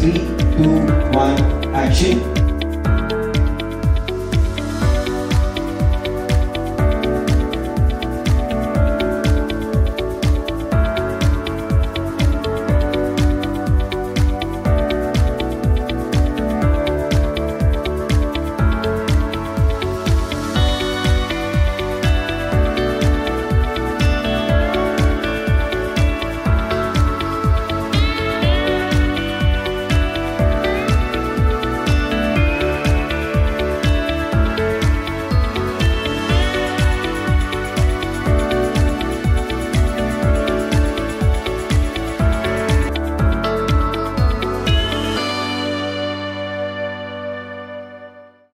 three, two, one, action.